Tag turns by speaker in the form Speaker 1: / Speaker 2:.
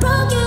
Speaker 1: broken.